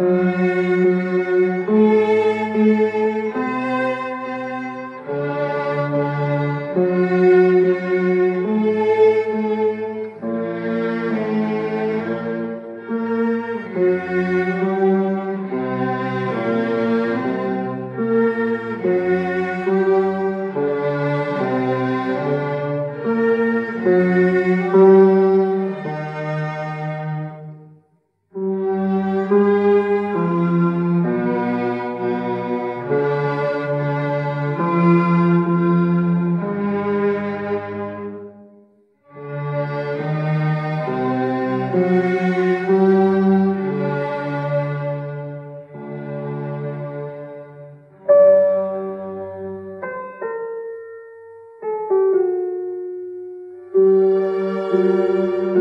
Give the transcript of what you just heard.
Música Música